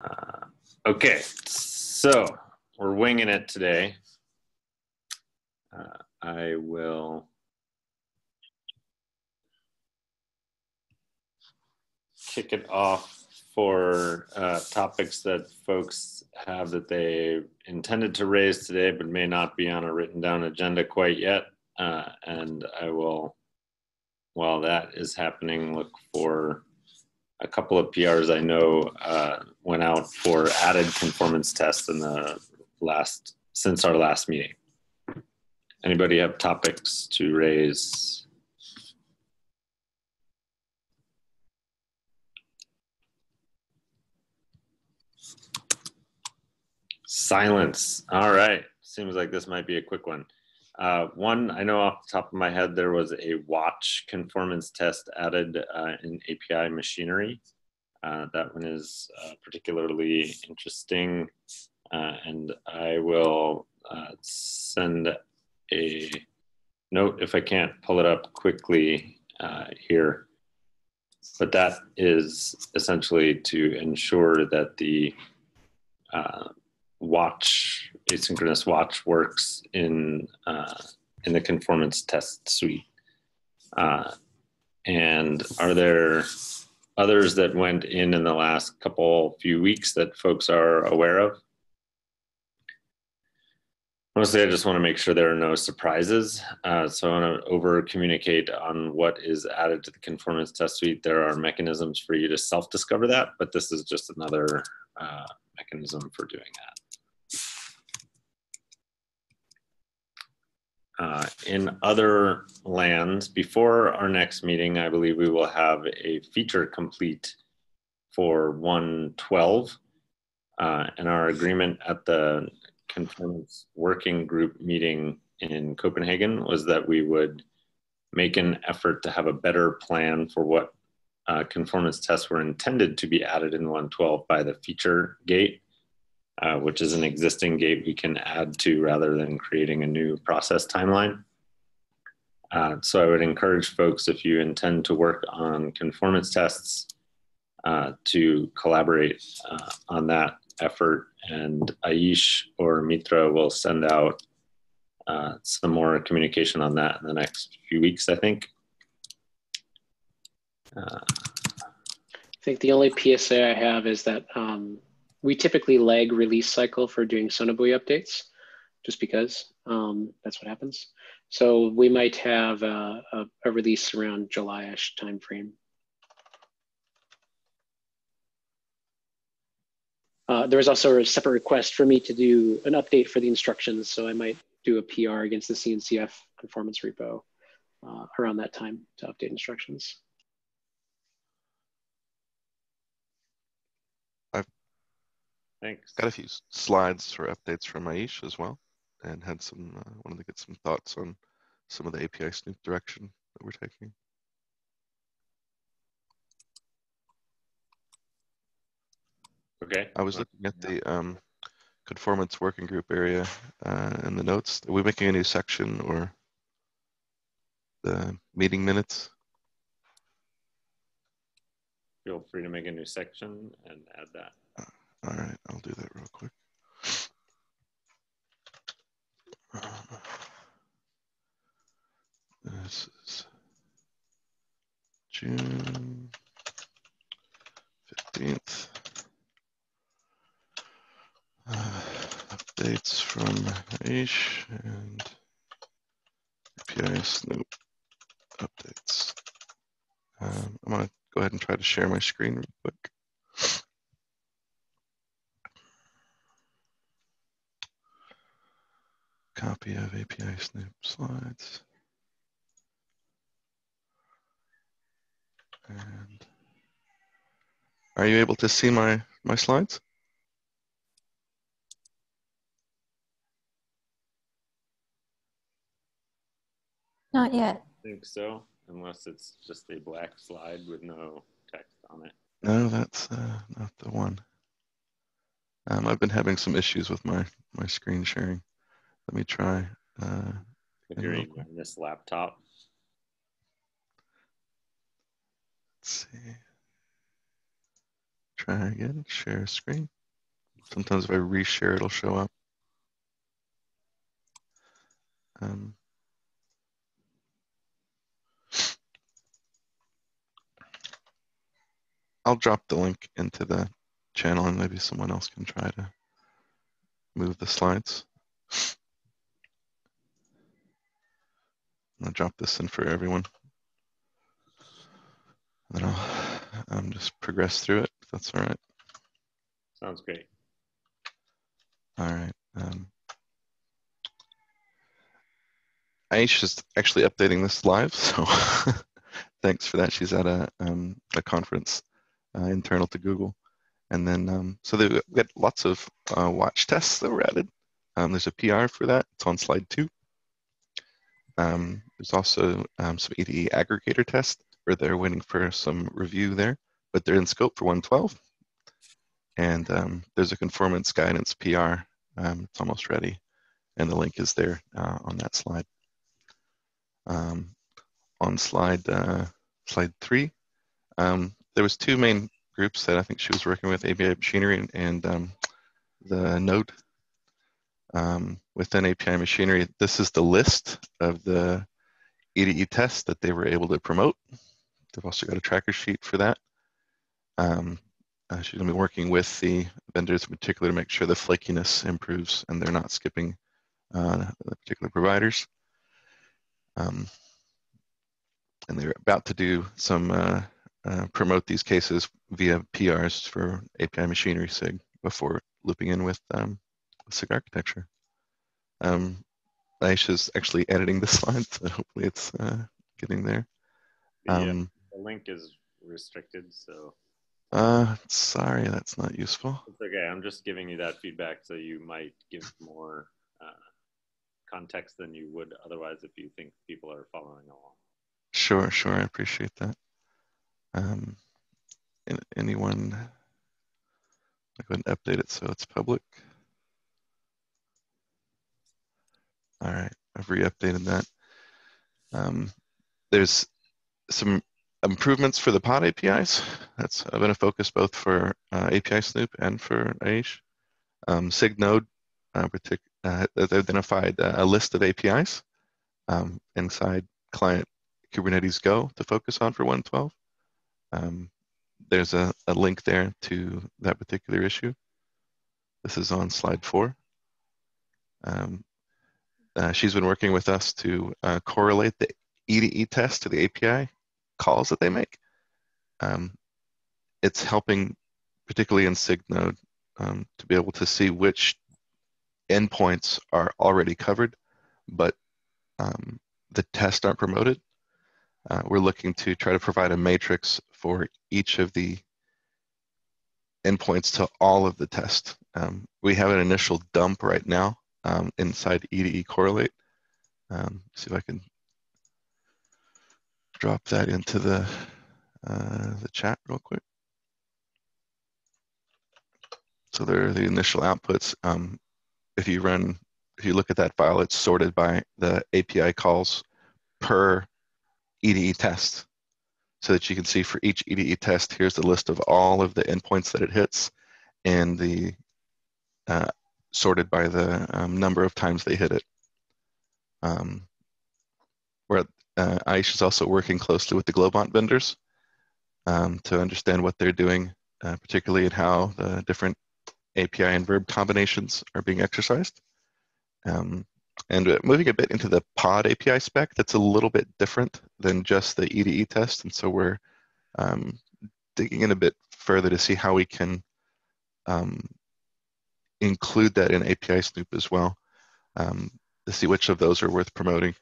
Uh, okay, so we're winging it today. Uh, I will kick it off for uh, topics that folks have that they intended to raise today but may not be on a written down agenda quite yet. Uh, and I will, while that is happening, look for a couple of PRs I know uh, went out for added conformance tests in the last since our last meeting. Anybody have topics to raise? Silence. All right. Seems like this might be a quick one. Uh, one, I know off the top of my head, there was a watch conformance test added uh, in API machinery. Uh, that one is uh, particularly interesting. Uh, and I will uh, send a note if I can't pull it up quickly here. But that is essentially to ensure that the watch asynchronous watch works in uh, in the conformance test suite. Uh, and are there others that went in in the last couple few weeks that folks are aware of? Mostly, I just want to make sure there are no surprises. Uh, so I want to over communicate on what is added to the conformance test suite. There are mechanisms for you to self discover that, but this is just another uh, mechanism for doing that. Uh, in other lands, before our next meeting, I believe we will have a feature complete for 112. Uh, and our agreement at the conformance working group meeting in Copenhagen was that we would make an effort to have a better plan for what uh, conformance tests were intended to be added in 112 by the feature gate uh, which is an existing gate we can add to rather than creating a new process timeline. Uh, so I would encourage folks, if you intend to work on conformance tests, uh, to collaborate uh, on that effort. And Aish or Mitra will send out uh, some more communication on that in the next few weeks, I think. Uh, I think the only PSA I have is that um, we typically lag release cycle for doing Sonobuoy updates, just because um, that's what happens. So we might have a, a, a release around July-ish timeframe. Uh, there was also a separate request for me to do an update for the instructions, so I might do a PR against the CNCF conformance repo uh, around that time to update instructions. Thanks. Got a few slides for updates from Aish as well, and had some uh, wanted to get some thoughts on some of the API Snoop direction that we're taking. Okay. I was looking at the um, conformance working group area uh, in the notes. Are we making a new section or the meeting minutes? Feel free to make a new section and add that. All right, I'll do that real quick. This is June 15th. Uh, updates from Aish and API Snoop updates. Um, I'm going to go ahead and try to share my screen real quick. Copy of API Snoop slides. And are you able to see my, my slides? Not yet. I think so, unless it's just a black slide with no text on it. No, that's uh, not the one. Um, I've been having some issues with my, my screen sharing. Let me try. Uh, if you're on this laptop. Let's see. try again, share screen. Sometimes if I reshare, it'll show up. Um, I'll drop the link into the channel and maybe someone else can try to move the slides. I'll drop this in for everyone. And then I'll um, just progress through it, if that's all right. Sounds great. All right. Um, Aish is actually updating this live, so thanks for that. She's at a, um, a conference uh, internal to Google. And then, um, so we got lots of uh, watch tests that were added. Um, there's a PR for that. It's on slide two. Um, there's also um, some E2E aggregator tests where they're waiting for some review there, but they're in scope for 112. And um, there's a conformance guidance PR. Um, it's almost ready. And the link is there uh, on that slide. Um, on slide uh, slide three, um, there was two main groups that I think she was working with, API Machinery and, and the Node um, within API Machinery. This is the list of the E2E tests that they were able to promote. They've also got a tracker sheet for that. Um, uh, she's going to be working with the vendors in particular to make sure the flakiness improves and they're not skipping uh, the particular providers. Um, and they're about to do some uh, uh, promote these cases via PRs for API machinery SIG before looping in with, um, SIG architecture. Um, Aisha's actually editing the slide, so hopefully it's uh, getting there. Um, the link is restricted, so. Uh, sorry, that's not useful. It's okay. I'm just giving you that feedback so you might give more uh, context than you would otherwise if you think people are following along. Sure, sure. I appreciate that. Um, anyone, I'll go ahead and update it so it's public. All right, I've re-updated that. Um, there's some improvements for the pod APIs. That's been a focus both for uh, API Snoop and for Aish. Um, SIGNode uh, uh, identified a list of APIs um, inside client Kubernetes Go to focus on for 112. Um, there's a, a link there to that particular issue. This is on slide four. Um, uh, she's been working with us to uh, correlate the E2E test to the API calls that they make. Um, it's helping, particularly in SIGNode, um, to be able to see which endpoints are already covered, but um, the tests aren't promoted. Uh, we're looking to try to provide a matrix for each of the endpoints to all of the tests. Um, we have an initial dump right now um, inside E2E correlate. Um, see if I can drop that into the uh, the chat real quick. So there are the initial outputs. Um, if you run, if you look at that file, it's sorted by the API calls per E2E test so that you can see for each E2E test, here's the list of all of the endpoints that it hits and the uh, sorted by the um, number of times they hit it. Um, where uh, Aish is also working closely with the Globant vendors um, to understand what they're doing, uh, particularly in how the different API and verb combinations are being exercised. Um, and uh, moving a bit into the pod API spec, that's a little bit different than just the E2E test. And so we're um, digging in a bit further to see how we can um, include that in API Snoop as well um, to see which of those are worth promoting.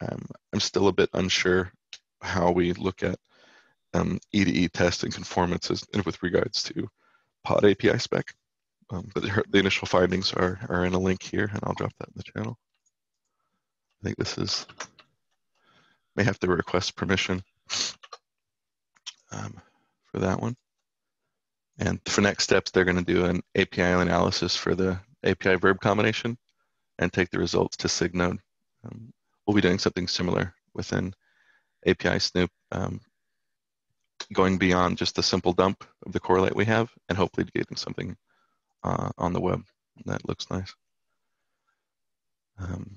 Um, I'm still a bit unsure how we look at um, E2E test and conformances with regards to pod API spec. Um, but the, the, initial findings are, are in a link here, and I'll drop that in the channel. I think this is, may have to request permission um, for that one. And for next steps, they're going to do an API analysis for the API verb combination and take the results to SIGNode. Um, we'll be doing something similar within API Snoop. Um, going beyond just the simple dump of the correlate we have and hopefully getting something uh, on the web that looks nice. Um,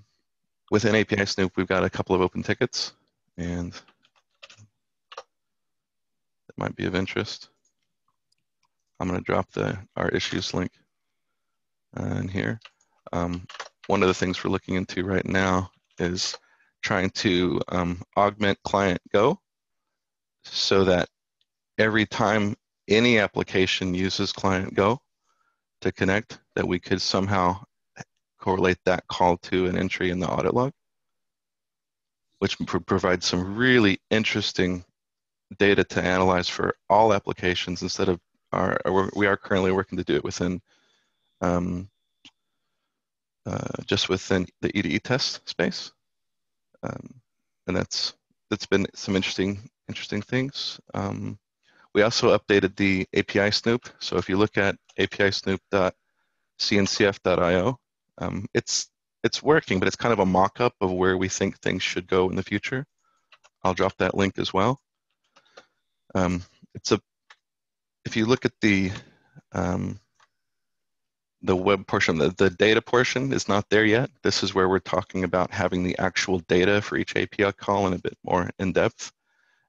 within API Snoop, we've got a couple of open tickets and that might be of interest. I'm going to drop the our issues link uh, in here. Um, one of the things we're looking into right now is trying to um, augment client Go so that every time any application uses client Go to connect, that we could somehow correlate that call to an entry in the audit log, which provides some really interesting data to analyze for all applications instead of our, we are currently working to do it within um, uh, just within the E2E test space. Um, and that's that's been some interesting interesting things. Um, we also updated the API Snoop. So if you look at apisnoop.cncf.io, um, it's it's working, but it's kind of a mock-up of where we think things should go in the future. I'll drop that link as well. Um, it's a if you look at the um, the web portion, the, the data portion is not there yet. This is where we're talking about having the actual data for each API call in a bit more in depth.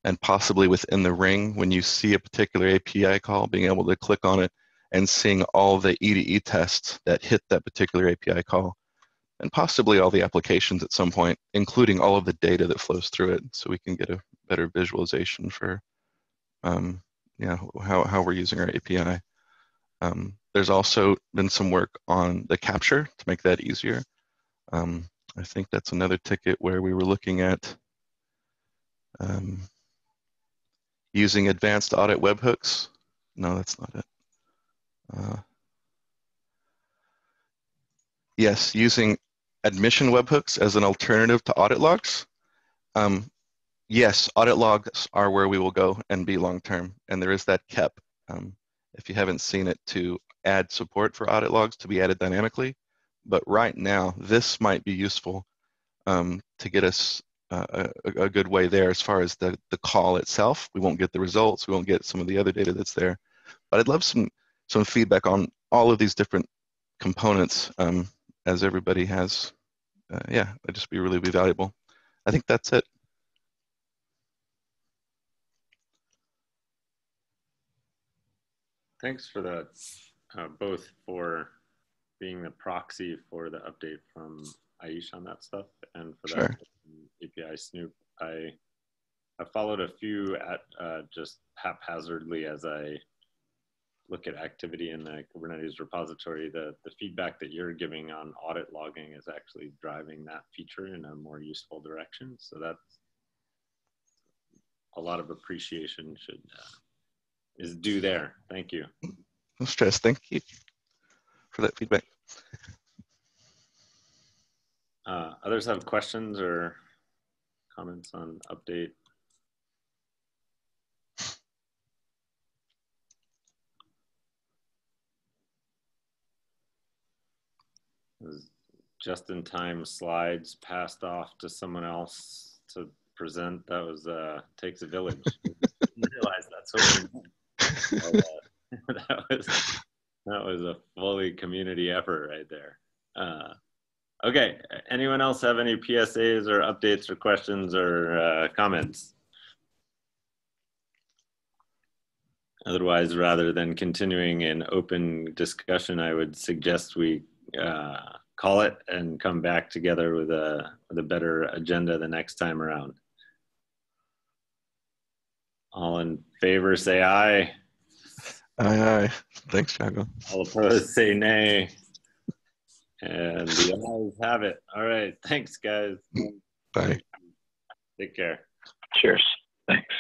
And possibly within the ring, when you see a particular API call, being able to click on it and seeing all the E2E tests that hit that particular API call. And possibly all the applications at some point, including all of the data that flows through it, so we can get a better visualization for um, yeah, how, how we're using our API. Um, there's also been some work on the capture to make that easier. Um, I think that's another ticket where we were looking at um, using advanced audit webhooks. No, that's not it. Uh, yes, using admission webhooks as an alternative to audit logs. Um, yes, audit logs are where we will go and be long term, and there is that KEP. Um, if you haven't seen it, to add support for audit logs to be added dynamically. But right now, this might be useful um, to get us uh, a, a, good way there as far as the, the call itself. We won't get the results. We won't get some of the other data that's there. But I'd love some, some feedback on all of these different components um, as everybody has. Uh, yeah, it'd just be really be valuable. I think that's it. Thanks for that, uh, both for being the proxy for the update from Aish on that stuff and for sure. that API Snoop. I I followed a few at uh, just haphazardly as I look at activity in the Kubernetes repository. The the feedback that you're giving on audit logging is actually driving that feature in a more useful direction. So that's a lot of appreciation should uh, is due there. Thank you. No stress. Thank you for that feedback. Uh, others have questions or comments on update? Just in time slides passed off to someone else to present. That was uh, takes a village. realize that's what we that was that was a fully community effort right there. Uh, okay, anyone else have any PSAs or updates or questions or uh, comments? Otherwise, rather than continuing an open discussion, I would suggest we uh, call it and come back together with a, with a better agenda the next time around. All in favor, say aye. Aye, aye. Thanks, Jago. All opposed, say nay. And the ayes have it. All right. Thanks, guys. Bye. Take care. Cheers. Thanks.